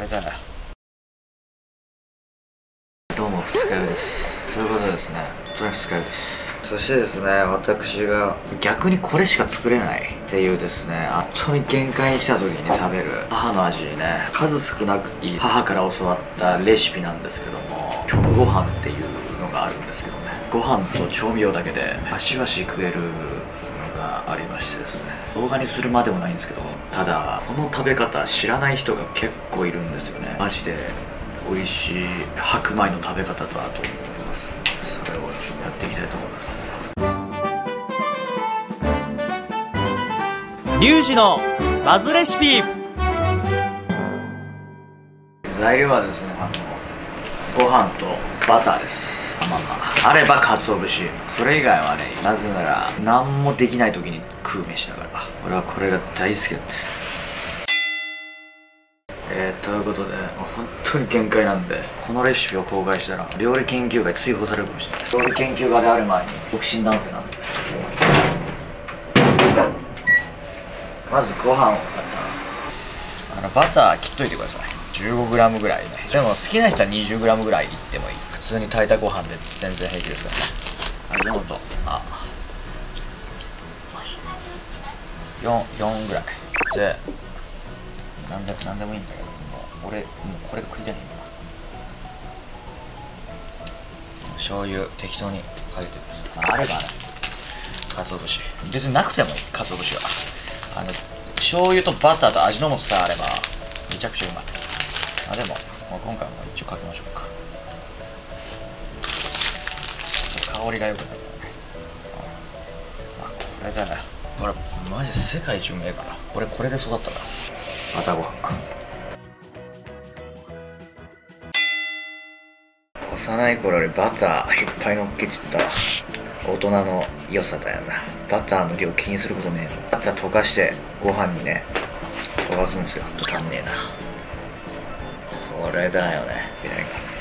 れだよどうも二日酔いです。ということでですね。二日酔いです。そしてですね私が逆にこれしか作れない。っていうですねあっとに限界に来た時に食べる。母の味にね数少なくいい母から教わったレシピなんですけども虚無ご飯っていうのがあるんですけどね。ご飯と調味料だけでバシバシ食えるのがありましてですね。動画にするまでもないんですけどただこの食べ方知らない人が結構いるんですよね。マジで美味しい白米の食べ方だと思います。それをやっていきたいと思います。リュウジのバズレシピ。材料はですねあのご飯とバターですまあまああれば鰹節。それ以外はねなぜなら何もできない時に食う飯だから。俺はこれが大好きだって。えー、ということで本当に限界なんでこのレシピを公開したら料理研究家に追放されるかもしれない。料理研究家である前に独身男性なんで。まずご飯をあのバター切っといてください。15g ぐらいね。でも好きな人は 20g ぐらいいってもいい。普通に炊いたご飯で全然平気ですから。ね味の素あ。4 4ぐらい。でなんでなんでもいいんだけどもう俺もうこれが食いたいんだ醤油適当にかけてくださいあればね。鰹節。別になくてもいい鰹節は。あの醤油とバターと味の素さえあればめちゃくちゃうまいあでももう今回も一応かけましょうか。香りが良くなるからね。あこれだよ。これマジで世界一うめえから。俺これで育ったから。バターご飯幼い頃よりバターいっぱい乗っけちった大人の良さだよな。バターの量気にすることねえのバター溶かしてご飯にね溶かすんですよ。足んねえなこれだよね。いただきます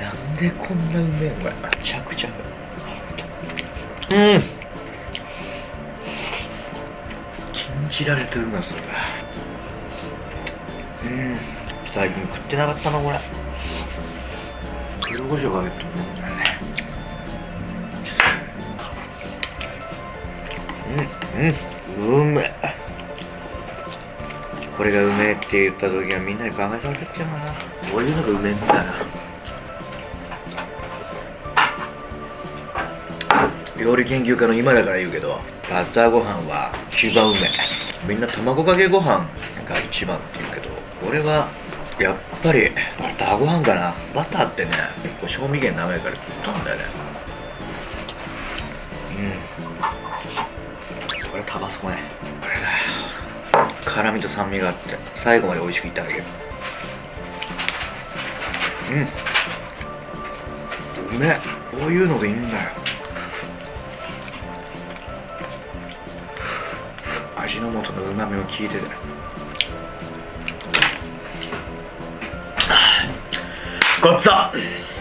なんでこんなうめえのこれめちゃくちゃうめえうん。禁じられてうまそうだうん。最近食ってなかったなこれ。黒胡椒かけてもうんだよね。うん。うめえ。これがうめえって言った時はみんなにバカにされてっちゃうな。こういうのがうめえんだよ料理研究家の今だから言うけど。バターご飯は一番うめえ。みんな卵かけご飯が一番って言うけど俺はやっぱりバターご飯かな。バターってね結構賞味期限長いからずっとなんだよね。うんタバスコね。これだ辛みと酸味があって最後まで美味しくいただける。うん。うめこういうのがいいんだよ。味の素のうまみを効いてて。ごっつぁん